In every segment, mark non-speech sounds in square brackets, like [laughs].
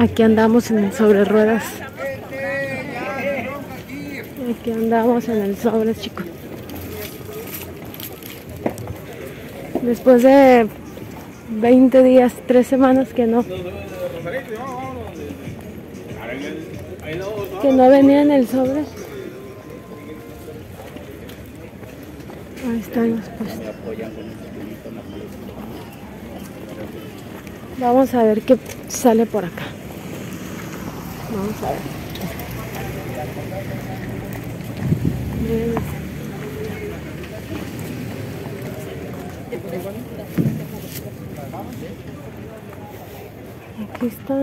Aquí andamos en el sobre ruedas. Aquí andamos en el sobre, chicos. Después de 20 días, 3 semanas que no. Que no venía en el sobre. Ahí están los puestos. Vamos a ver qué sale por acá. Vamos a ver. Aquí está.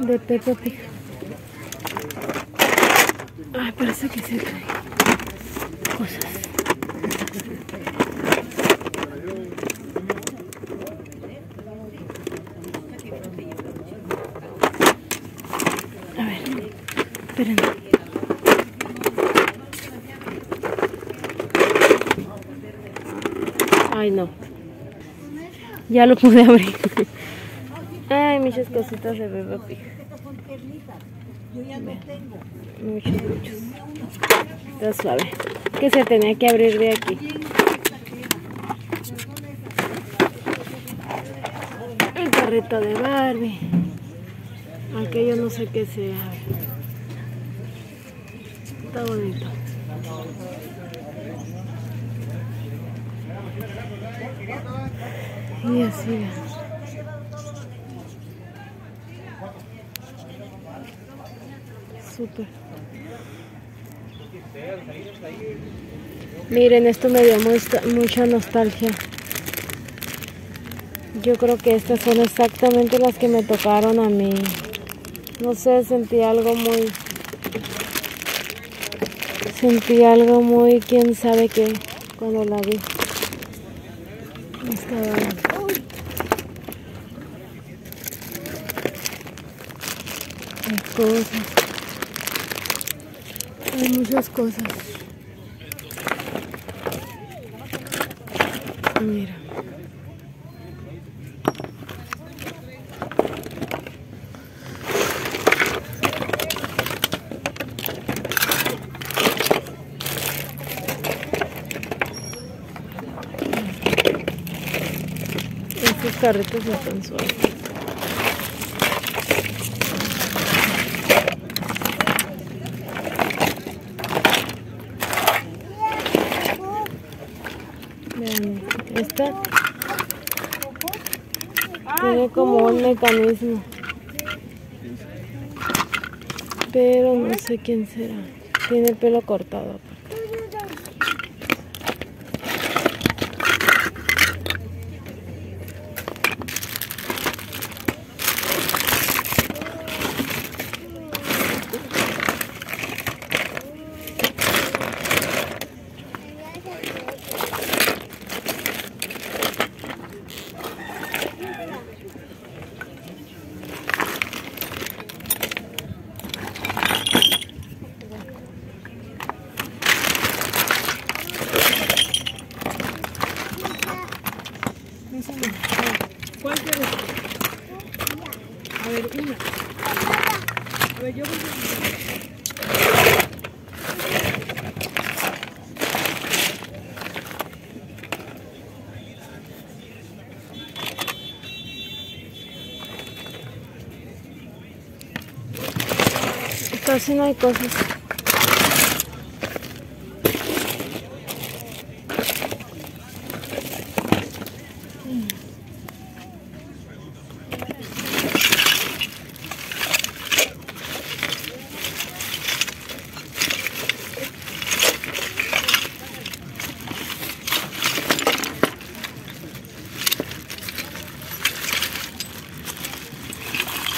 De Pepe. Ay, parece que se trae A ver, esperen. Ay, no. Ya lo pude abrir. Ay, muchas cositas de bebé Pig. Muchos, muchos. Está suave. Que se tenía que abrir de aquí. El carrito de Barbie. Aquello no sé qué sea. Está bonito. Y así. Súper. Miren, esto me dio mucha nostalgia. Yo creo que estas son exactamente las que me tocaron a mí. No sé, sentí algo muy... Sentí algo muy, quién sabe qué, cuando la vi. Estaba... Cosas. Hay muchas cosas. Mira. Estos carritos están suaves. Vean, esta tiene como un mecanismo. Pero no sé quién será. Tiene el pelo cortado. aparte. ¿Cuál quieres? A ver, una. A ver, yo voy a... Casi no hay cosas.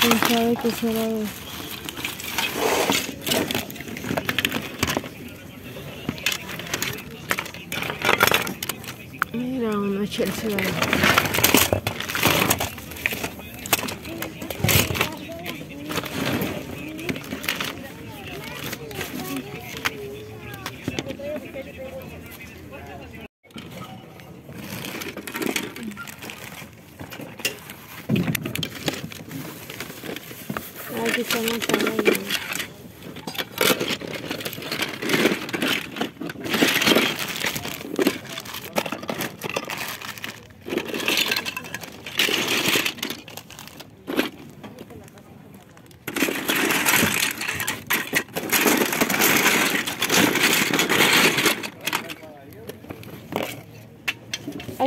¿Quién sabe qué será de esto? Mira, una Chelsea ahí. aquí está la sala y- Aisha, aquí hay espacio. Yo la dejé ir. Mira, ábrelo.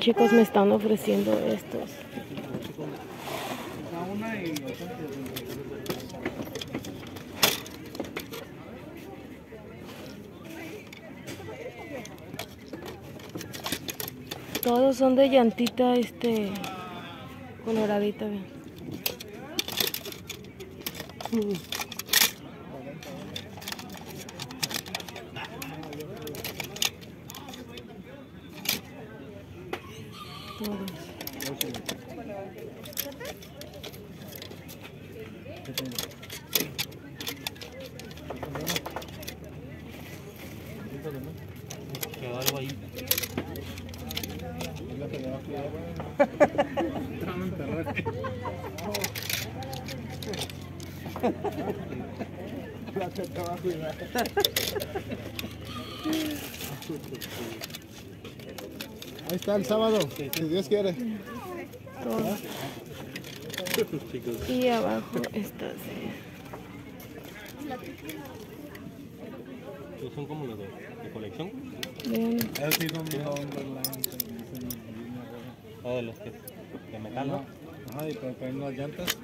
chicos, me están ofreciendo estos. Todos son de llantita, este, coloradita. Todos. Ahí está el sábado, si Dios quiere. Y abajo estas. Estos son como los de, de colección. Vean, Esos sí son son- O de los que de metal, ¿no? Ajá, y para poner las llantas.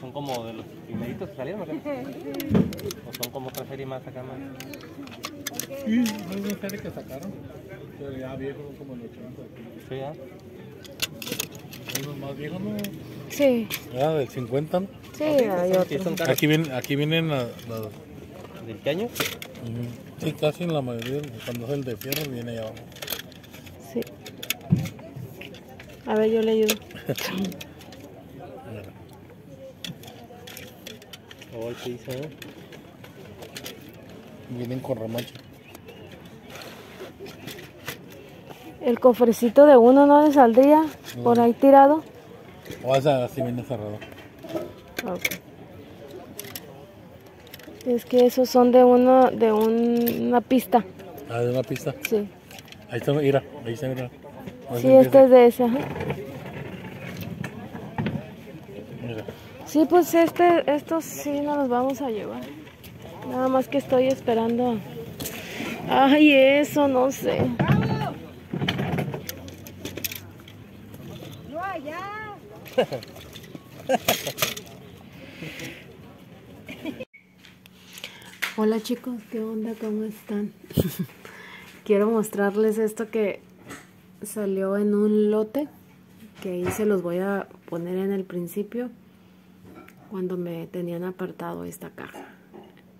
Son como de los primeritos que salieron acá. O son como otra serie más acá más. Sí, es una serie que sacaron. Pero ya viejos, como los 80. Sí, ¿ah? Unos más viejos, ¿no? Sí, Ya, del 50, ¿no? sí, hay son caros. Aquí vienen, aquí vienen las... las- ¿Del qué año? Sí, casi en la mayoría, cuando es el de fierro, viene ahí abajo. Sí. A ver, yo le ayudo. [laughs] Mira. Oh, ¿qué dice? eh? Vienen con remache. El cofrecito de uno no le saldría por ahí tirado. O esa así viene cerrado. Ok. Es que esos son de uno, de un- una pista. Ah, de una pista. Sí. Ahí está, mira, ahí está, mira. Sí, este es de ese. ajá. Mira. Sí, pues este, estos sí nos los vamos a llevar. Nada más que estoy esperando. Ay, eso, no sé. [laughs] Hola chicos, ¿qué onda? ¿Cómo están? [laughs] Quiero mostrarles esto que salió en un lote, que ahí se los voy a poner en el principio, cuando me tenían apartado esta caja.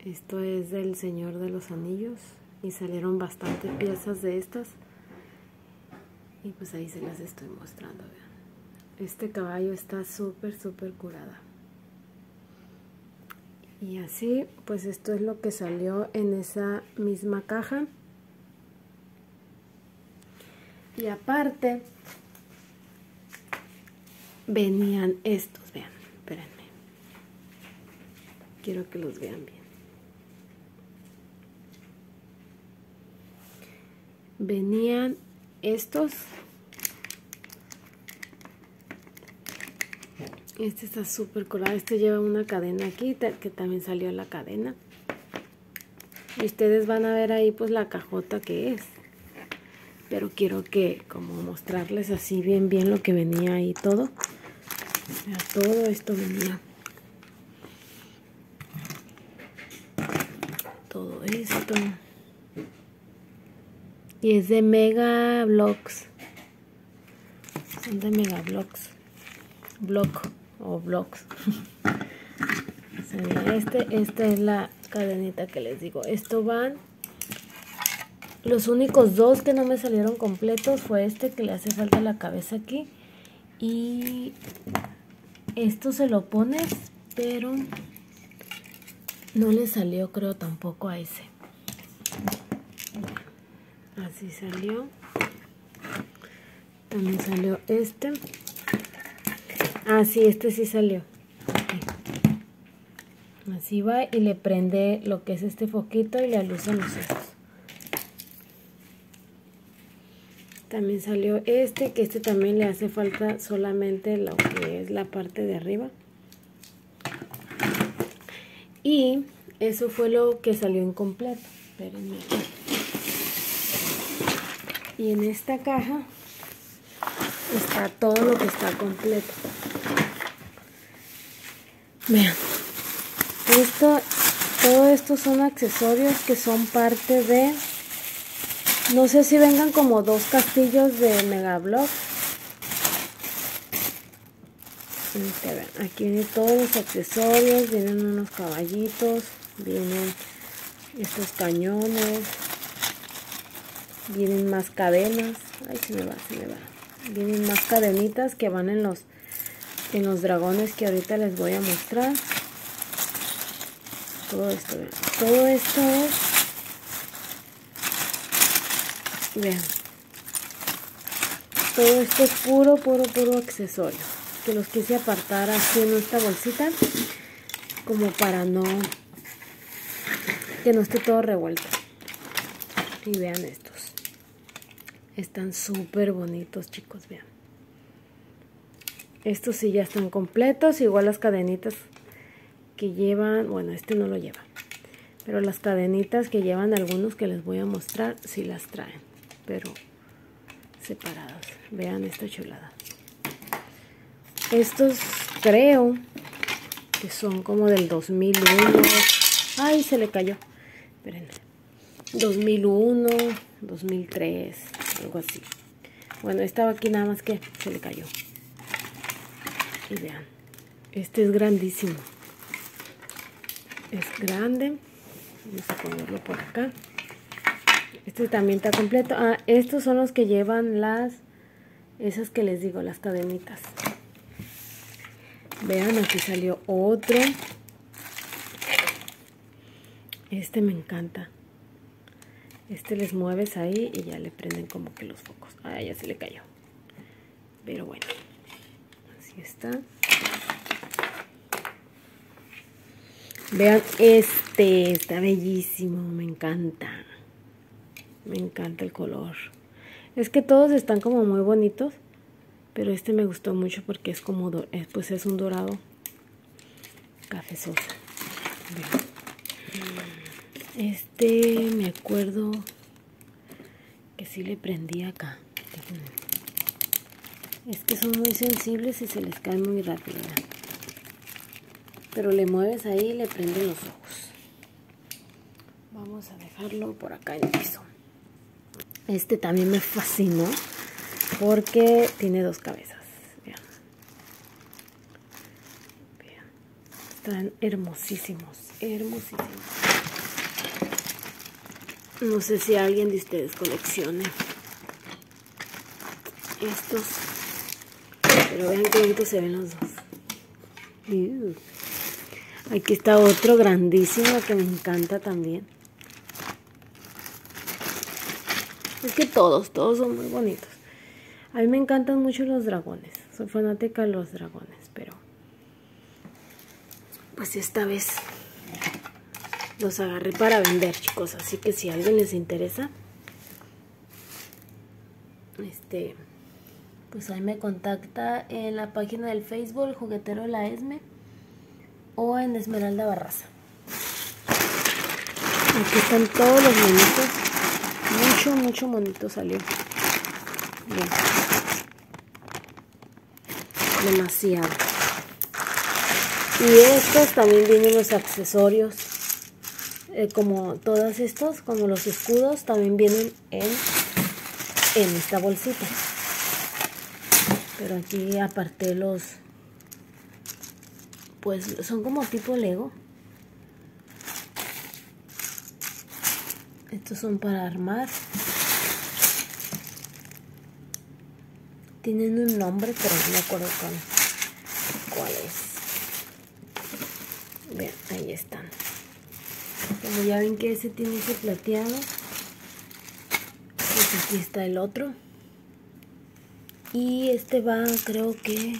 Esto es del Señor de los Anillos y salieron bastantes piezas de estas. Y pues ahí se las estoy mostrando. Este caballo está súper, súper curada. Y así, pues esto es lo que salió en esa misma caja. Y aparte, venían estos, vean, espérenme. Quiero que los vean bien. Venían estos. Este está súper colado. Este lleva una cadena aquí, que también salió la cadena. Y ustedes van a ver ahí pues la cajota que es. pero quiero que como mostrarles así bien bien lo que venía ahí todo todo esto venía todo esto y es de Mega Blocks son de Mega Blocks block o ve [laughs] este esta es la cadenita que les digo. Esto van los únicos dos que no me salieron completos fue este que le hace falta la cabeza aquí. Y esto se lo pones pero no le salió creo tampoco a ese. Así salió. También salió este ah sí este sí salió así va y le prende lo que es este foquito y le luz en los ojos También salió este, que este también le hace falta solamente lo que es la parte de arriba. Y eso fue lo que salió incompleto. Espérenme. Y en esta caja está todo lo que está completo. Vean. Esto, todo esto son accesorios que son parte de no sé si vengan como dos castillos de Megablock. Aquí vienen todos los accesorios, vienen unos caballitos, vienen estos cañones, vienen más cadenas. Ay, se me va, se me va. Vienen más cadenitas que van en los, en los dragones que ahorita les voy a mostrar. Todo esto, todo esto es Vean. Todo esto es puro, puro, puro accesorio. Que los quise apartar así en esta bolsita. Como para no... Que no esté todo revuelto. Y vean estos. Están súper bonitos, chicos. Vean. Estos sí ya están completos. Igual las cadenitas que llevan... Bueno, este no lo lleva. Pero las cadenitas que llevan algunos que les voy a mostrar, sí las traen pero separados. Vean esta chulada. Estos creo que son como del 2001. Ay, se le cayó. Esperen. 2001, 2003, algo así. Bueno, estaba aquí nada más que se le cayó. Vean, este es grandísimo. Es grande. Vamos a ponerlo por acá. Este también está completo. Ah, estos son los que llevan las, esas que les digo, las cadenitas. Vean, aquí salió otro. Este me encanta. Este les mueves ahí y ya le prenden como que los focos. Ah, ya se le cayó. Pero bueno, está. Vean este, está bellísimo, me encanta. Me encanta el color. Es que todos están como muy bonitos. Pero este me gustó mucho porque es como, eh, pues es un dorado cafezoso. Este me acuerdo que sí le prendí acá. Es que son muy sensibles y se les cae muy rápido. Pero le mueves ahí y le prenden los ojos. Vamos a dejarlo por acá en el piso. Este también me fascinó porque tiene dos cabezas. Vean. Están hermosísimos, hermosísimos. No sé si alguien de ustedes coleccione estos. Pero vean qué bonitos se ven los dos. Aquí está otro grandísimo que me encanta también. Es que todos, todos son muy bonitos. A mí me encantan mucho los dragones. Soy fanática de los dragones, pero... Pues esta vez los agarré para vender, chicos. Así que si a alguien les interesa, este, pues ahí me contacta en la página del Facebook, juguetero la ESME, o en Esmeralda Barraza. Aquí están todos los monitos mucho, mucho bonito salió. Bien. Demasiado. Y estos también vienen los accesorios. eh, como todos estos, como los escudos, también vienen en, en esta bolsita. Pero aquí aparte los... Pues son como tipo Lego. Estos son para armar. Tienen un nombre, pero no me acuerdo cuál, cuál es. Vean, ahí están. Como ya ven que ese tiene ese plateado. Pues aquí está el otro. Y este va, creo que,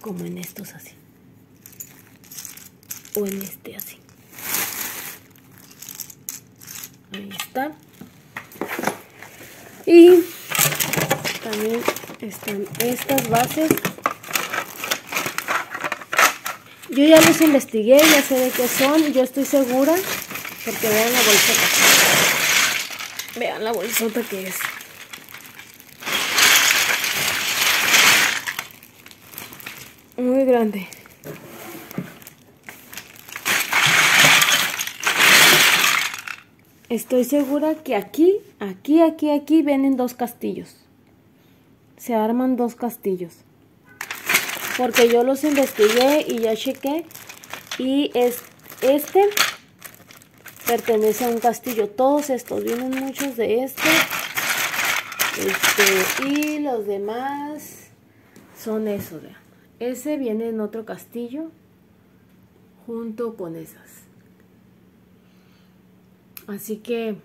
como en estos así. O en este así. Ahí está. Y también están estas bases. Yo ya los investigué, ya sé de qué son, yo estoy segura, porque vean la bolsota. Vean la bolsota que es. Muy grande. Estoy segura que aquí, aquí, aquí, aquí vienen dos castillos. Se arman dos castillos. Porque yo los investigué y ya chequé. Y es, este pertenece a un castillo. Todos estos, vienen muchos de este. Este, y los demás son esos. Ese viene en otro castillo junto con esas. Así que,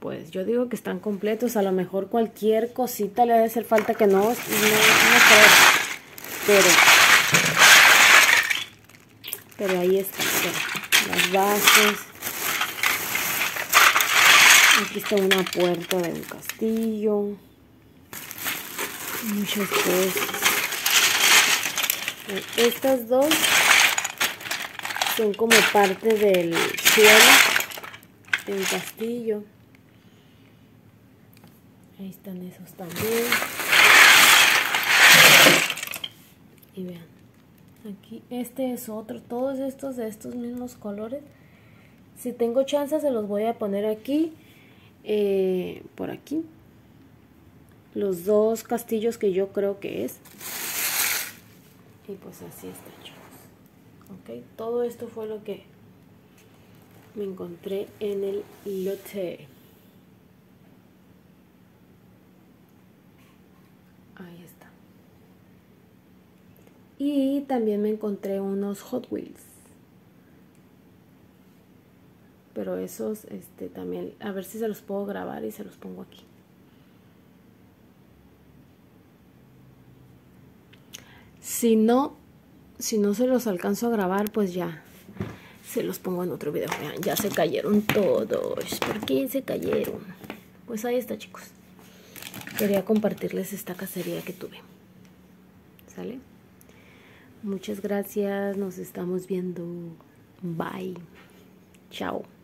pues yo digo que están completos. A lo mejor cualquier cosita le debe hacer falta que no, no, no. Pero, pero ahí están, las bases. Aquí está una puerta de un castillo. Muchas cosas. Estas dos son como parte del suelo del castillo. Ahí están esos también. Y vean, aquí este es otro, todos estos de estos mismos colores. Si tengo chance se los voy a poner aquí, eh, por aquí. Los dos castillos que yo creo que es. Y pues así está, chicos. Ok, todo esto fue lo que me encontré en el lote. Ahí está. Y también me encontré unos Hot Wheels. Pero esos, este, también, a ver si se los puedo grabar y se los pongo aquí. Si no, si no se los alcanzo a grabar, pues ya se los pongo en otro video. Vean, ya se cayeron todos. ¿Por qué se cayeron? Pues ahí está, chicos. Quería compartirles esta cacería que tuve. ¿Sale? Muchas gracias. Nos estamos viendo. Bye. Chao.